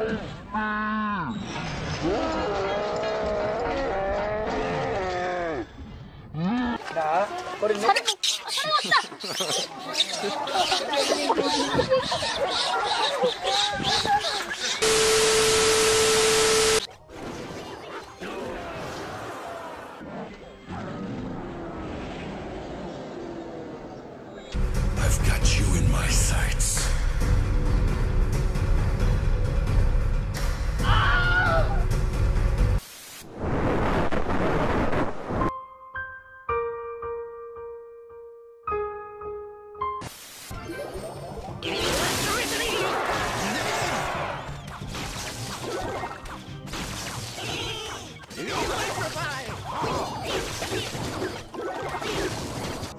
and... I've got you in my sights.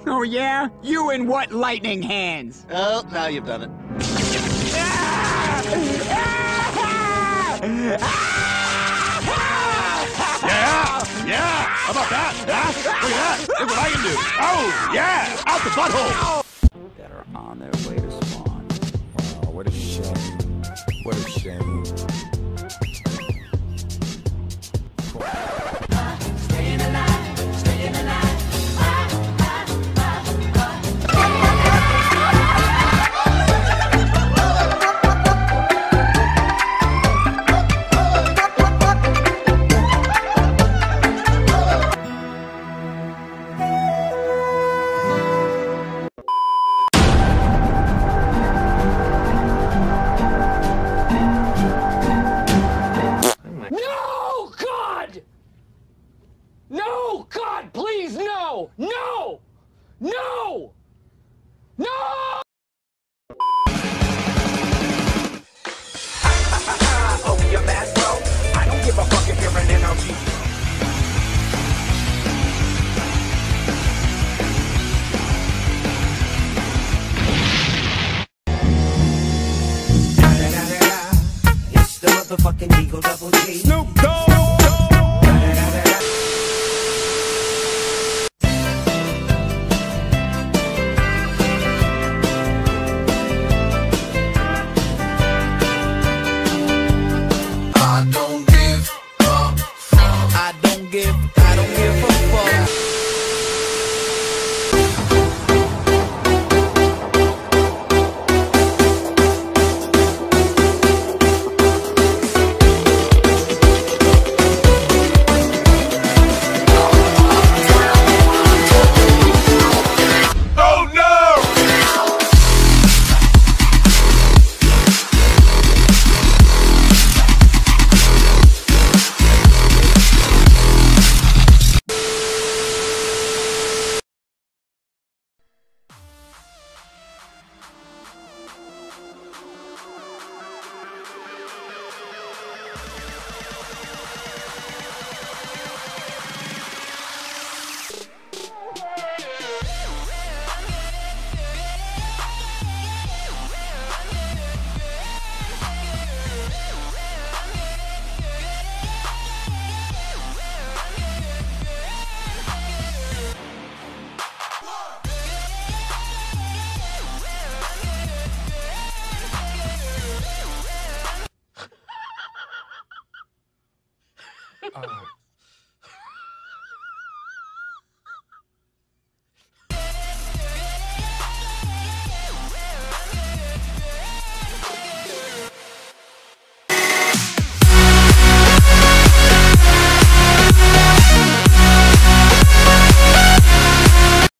Oh yeah? You and what lightning hands? Oh, now you've done it. Yeah, yeah. How about that? Huh? Look at that. Look what I can do. Oh, yeah. Out the butthole. What a shame. Please, no! No! No! No! Oh, you're bad, bro. I don't give a fuck if you're an MLG. It's the motherfucking Eagle Double G. Snoop Dogg.